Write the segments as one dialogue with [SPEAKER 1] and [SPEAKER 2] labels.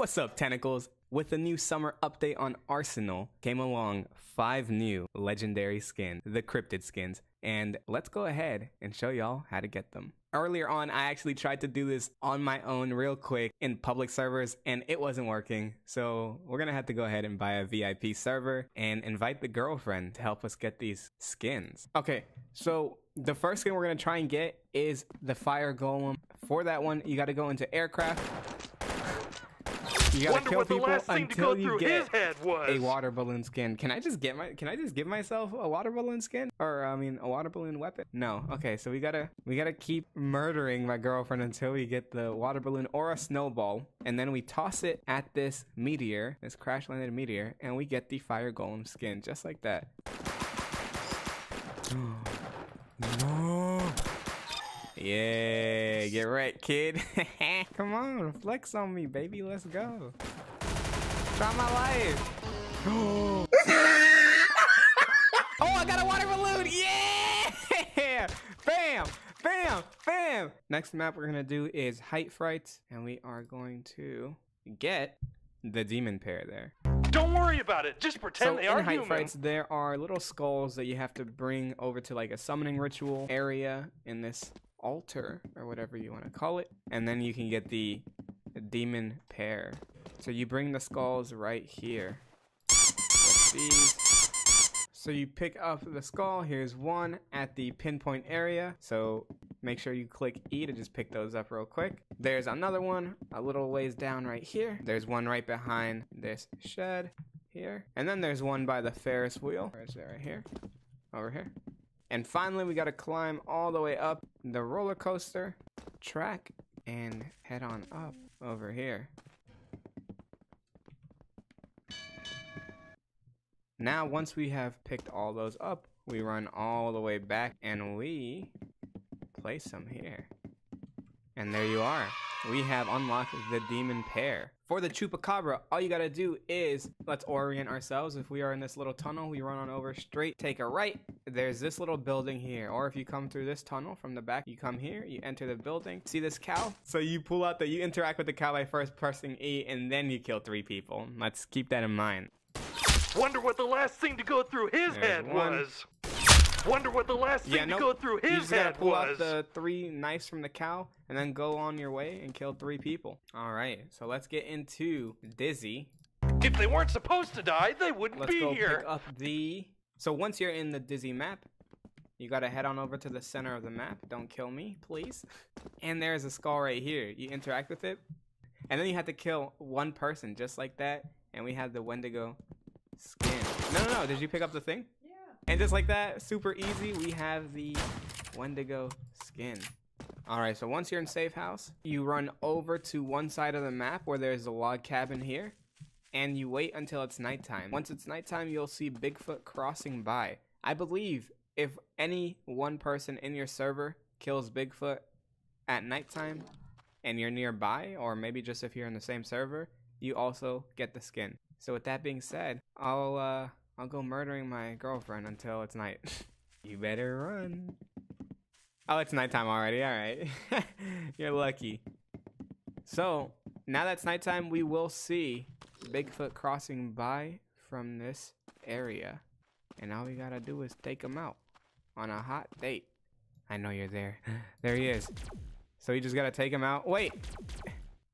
[SPEAKER 1] What's up, Tentacles? With the new summer update on Arsenal, came along five new legendary skins, the Cryptid skins, and let's go ahead and show y'all how to get them. Earlier on, I actually tried to do this on my own real quick in public servers and it wasn't working. So we're gonna have to go ahead and buy a VIP server and invite the girlfriend to help us get these skins. Okay, so the first skin we're gonna try and get is the Fire Golem. For that one, you gotta go into aircraft you gotta
[SPEAKER 2] Wonder
[SPEAKER 1] kill
[SPEAKER 2] what the
[SPEAKER 1] people
[SPEAKER 2] last thing to
[SPEAKER 1] until
[SPEAKER 2] go
[SPEAKER 1] you
[SPEAKER 2] through
[SPEAKER 1] get
[SPEAKER 2] his head was.
[SPEAKER 1] a water balloon skin. Can I just get my? Can I just give myself a water balloon skin, or I mean, a water balloon weapon? No. Okay, so we gotta we gotta keep murdering my girlfriend until we get the water balloon or a snowball, and then we toss it at this meteor, this crash landed meteor, and we get the fire golem skin, just like that. no. Yeah, get right, kid. Come on, flex on me, baby. Let's go. Try my life. oh, I got a water balloon. Yeah! Bam! Bam! Bam! Next map we're gonna do is height frights, and we are going to get the demon pair there.
[SPEAKER 2] Don't worry about it. Just pretend
[SPEAKER 1] So
[SPEAKER 2] they
[SPEAKER 1] in
[SPEAKER 2] are
[SPEAKER 1] height
[SPEAKER 2] human.
[SPEAKER 1] frights, there are little skulls that you have to bring over to like a summoning ritual area in this altar or whatever you want to call it, and then you can get the demon pair. So you bring the skulls right here. So you pick up the skull. Here's one at the pinpoint area. So make sure you click E to just pick those up real quick. There's another one a little ways down right here. There's one right behind this shed here. And then there's one by the Ferris wheel. Where is it right here? Over here. And finally, we got to climb all the way up the roller coaster track and head on up over here. Now, once we have picked all those up, we run all the way back and we place them here. And there you are. We have unlocked the demon pair. For the chupacabra, all you gotta do is let's orient ourselves. If we are in this little tunnel, we run on over straight, take a right. There's this little building here. Or if you come through this tunnel from the back, you come here, you enter the building. See this cow? So you pull out the, you interact with the cow by first pressing E, and then you kill three people. Let's keep that in mind.
[SPEAKER 2] Wonder what the last thing to go through his
[SPEAKER 1] There's
[SPEAKER 2] head
[SPEAKER 1] one.
[SPEAKER 2] was. Wonder what the last thing
[SPEAKER 1] Yeah,
[SPEAKER 2] to go through his You
[SPEAKER 1] just gotta
[SPEAKER 2] head
[SPEAKER 1] pull out the three knives from the cow and then go on your way and kill three people. All right, so let's get into Dizzy.
[SPEAKER 2] If they weren't supposed to die, they wouldn't
[SPEAKER 1] Let's
[SPEAKER 2] be
[SPEAKER 1] go
[SPEAKER 2] here.
[SPEAKER 1] pick up the. So once you're in the Dizzy map, you gotta head on over to the center of the map. Don't kill me, please. And there's a skull right here. You interact with it, and then you have to kill one person just like that. And we have the Wendigo skin. No, no, no. Did you pick up the thing? And just like that, super easy, we have the Wendigo skin. Alright, so once you're in safe house, you run over to one side of the map where there's a log cabin here, and you wait until it's nighttime. Once it's nighttime, you'll see Bigfoot crossing by. I believe if any one person in your server kills Bigfoot at nighttime and you're nearby, or maybe just if you're in the same server, you also get the skin. So with that being said, I'll uh I'll go murdering my girlfriend until it's night. you better run. Oh, it's nighttime already. All right. You're lucky. So, now that's nighttime, we will see Bigfoot crossing by from this area. And all we gotta do is take him out on a hot date. I know you're there. There he is. So you just gotta take him out. Wait!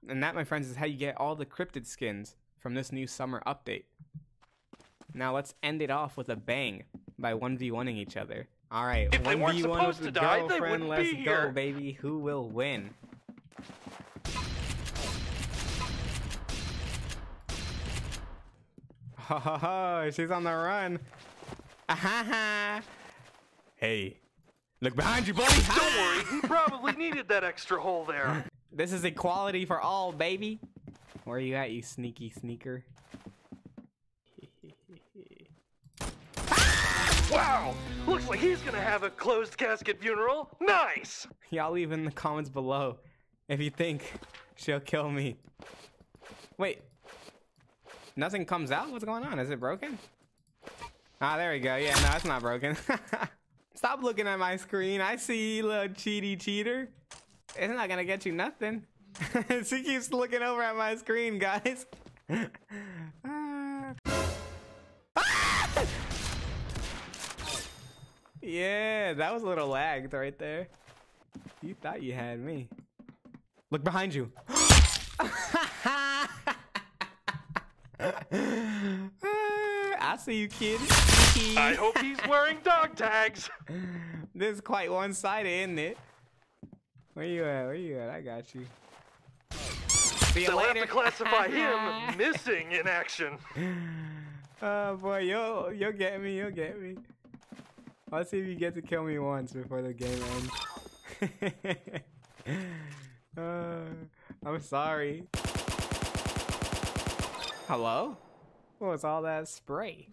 [SPEAKER 1] And that, my friends, is how you get all the cryptid skins from this new summer update. Now let's end it off with a bang by 1v1ing each other. Alright,
[SPEAKER 2] If
[SPEAKER 1] 1v1
[SPEAKER 2] weren't supposed
[SPEAKER 1] the
[SPEAKER 2] to die, they
[SPEAKER 1] girlfriend.
[SPEAKER 2] wouldn't
[SPEAKER 1] Let's
[SPEAKER 2] be
[SPEAKER 1] go, baby. Who will win? Ha ha ha, she's on the run. Ah, ha, ha. Hey, look behind you, buddy.
[SPEAKER 2] Don't worry, he probably needed that extra hole there.
[SPEAKER 1] This is equality for all, baby. Where you at, you sneaky sneaker?
[SPEAKER 2] Wow! Looks like he's gonna have a closed casket funeral. Nice!
[SPEAKER 1] Y'all leave in the comments below if you think she'll kill me. Wait. Nothing comes out? What's going on? Is it broken? Ah, there we go. Yeah, no, it's not broken. Stop looking at my screen. I see you, little cheaty cheater. It's not gonna get you nothing. she keeps looking over at my screen, guys. yeah, that was a little lagged right there. You thought you had me. Look behind you. I see you, kid.
[SPEAKER 2] I hope he's wearing dog tags.
[SPEAKER 1] this is quite one-sided, isn't it? Where you at? Where you at? I got you. See you
[SPEAKER 2] They'll have to classify him missing in action.
[SPEAKER 1] Oh boy, you'll you'll get me, you'll get me. Let's see if you get to kill me once before the game ends. uh, I'm sorry. Hello? What was all that spray?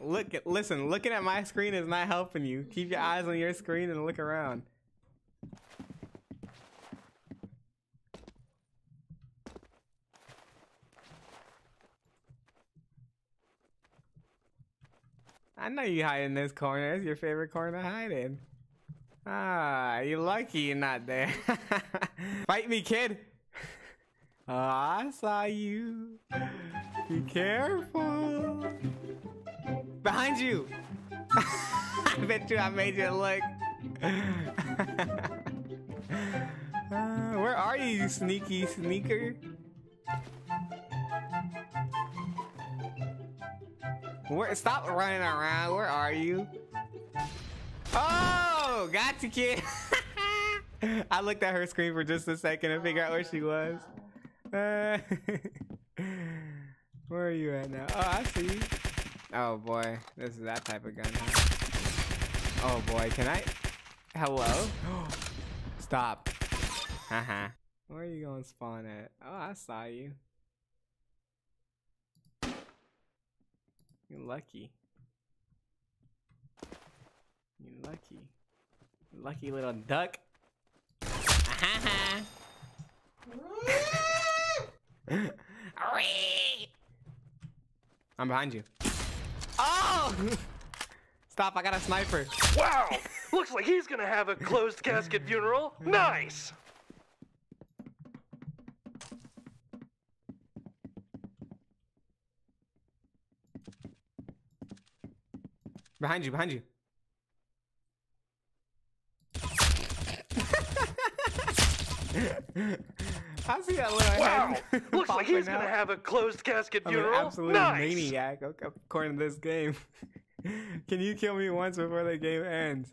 [SPEAKER 1] Look at listen, looking at my screen is not helping you. Keep your eyes on your screen and look around. Know you hide in this corner. It's your favorite corner to hide in. Ah, you're lucky you're not there. Fight me, kid. Oh, I saw you. Be careful. Behind you. I bet you I made you look. Uh, where are you, you sneaky sneaker? Where? Stop running around. Where are you? Oh, got you, kid. I looked at her screen for just a second to figure out where she was. Uh, where are you at now? Oh, I see you. Oh boy, this is that type of gun. Huh? Oh boy, can I? Hello? Stop. Haha. Where are you gonna spawn at? Oh, I saw you. You're lucky. You're lucky. Lucky little duck. I'm behind you. Oh! Stop, I got a sniper.
[SPEAKER 2] Wow! Looks like he's gonna have a closed casket funeral. Nice!
[SPEAKER 1] Behind you, behind you. I see that little
[SPEAKER 2] Wow!
[SPEAKER 1] head
[SPEAKER 2] Looks like he's gonna have a closed casket funeral.
[SPEAKER 1] I'm an absolute
[SPEAKER 2] nice!
[SPEAKER 1] maniac ac- according to this game. Can you kill me once before the game ends?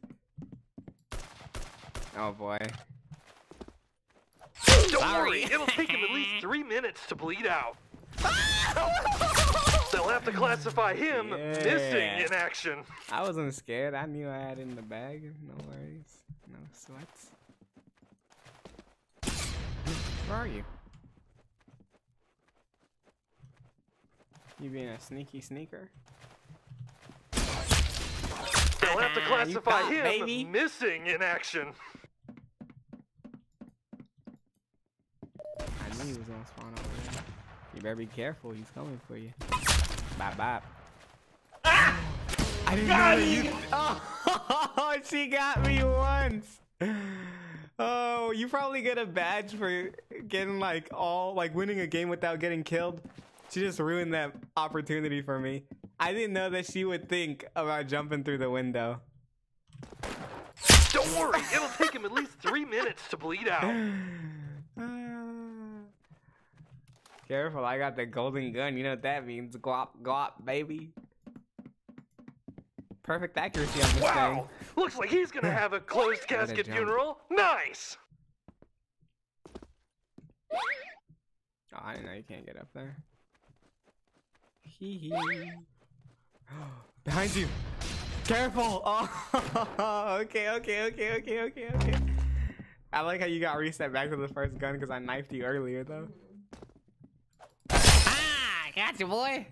[SPEAKER 1] Oh boy.
[SPEAKER 2] Don't
[SPEAKER 1] Sorry.
[SPEAKER 2] worry, it'll take him at least three minutes to bleed out. They'll have to classify him missing in action.
[SPEAKER 1] I wasn't scared. I knew I had it in the bag. No worries. No sweats. Where are you? You being a sneaky sneaker?
[SPEAKER 2] They'll have to classify him
[SPEAKER 1] baby.
[SPEAKER 2] missing in action.
[SPEAKER 1] I knew he was gonna spawn over there. You better be careful. He's coming for you. Bye bye. Ah! I didn't know that you. Oh, she got me once. Oh, you probably get a badge for getting like all like winning a game without getting killed. She just ruined that opportunity for me. I didn't know that she would think about jumping through the window.
[SPEAKER 2] Don't worry, it'll take him at least three minutes to bleed out.
[SPEAKER 1] Careful, I got the golden gun. You know what that means. Glop, glop, baby. Perfect accuracy on this
[SPEAKER 2] Wow! Looks like he's gonna have a closed casket funeral. Nice!
[SPEAKER 1] Oh, I didn't know you can't get up there. Hee hee. Behind you. Careful. Oh, okay, okay, okay, okay, okay, okay. I like how you got reset back to the first gun because I knifed you earlier, though. Got you, boy.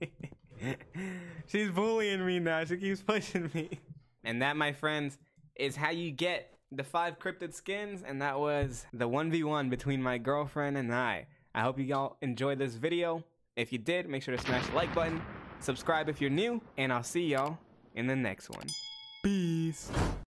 [SPEAKER 1] She's bullying me now. She keeps pushing me. And that, my friends, is how you get the five cryptid skins. And that was the 1v1 between my girlfriend and I. I hope you all enjoyed this video. If you did, make sure to smash the like button, subscribe if you're new, and I'll see y'all in the next one. Peace.